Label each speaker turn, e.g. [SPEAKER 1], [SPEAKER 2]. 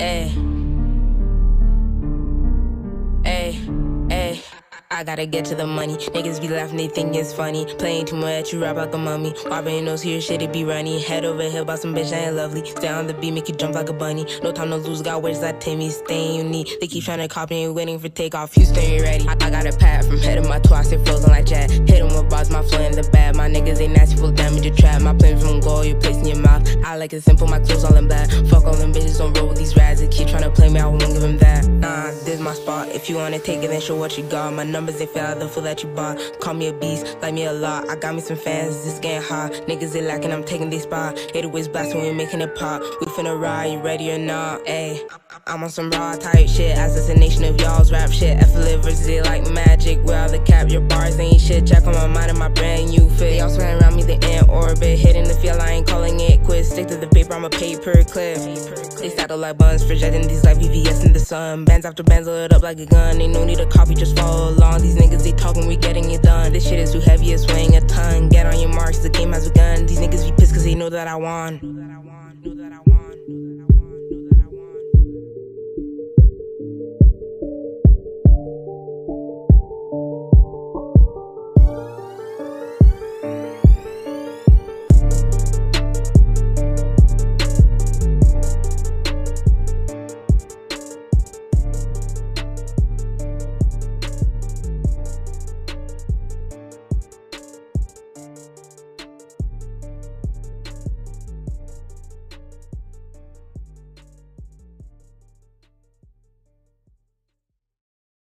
[SPEAKER 1] Ayy. Ayy. I gotta get to the money. Niggas be laughing, they think it's funny. Playing too much, you rap like a mummy. Wiping nose here, shit, it be runny. Head over here, about some bitch, I ain't lovely. Stay on the beat, make you jump like a bunny. No time to lose, got words that Timmy, staying unique. They keep trying to copy and waiting for takeoff. Houston, you ready? I, I got a pad from head of my toe, I frozen my flow in the bag. My niggas ain't nasty, full damage, a trap. My planes from gold, you place in your mouth. I like it simple, my clothes all in black. Fuck all them bitches, don't roll with these rads. They keep trying to play me, I won't give them that. Nah, this my spot. If you wanna take it, then show what you got. My numbers, they fail, the fool that you bought. Call me a beast, like me a lot. I got me some fans, this getting hot. Niggas, they lacking, I'm taking this spot. Hate always blast when we making it pop. We finna ride, you ready or not? Ayy, I'm on some raw type shit. Assassination of y'all's rap shit. F versus it like magic. Where all the cap, your bars ain't shit. Check on my mind and my brand new fit. They all swing around me, the in orbit. Hitting the field, I ain't calling it quit. Stick to the paper, I'm a paper clip. They saddle like buns, projecting these like VVS in the sun. Bands after bands, load up like a gun. Ain't no need to copy, just follow along. These niggas, they talking, we getting it done. This shit is too heavy, it's weighing a ton. Get on your marks, the game has begun. These niggas be pissed cause they know that I won.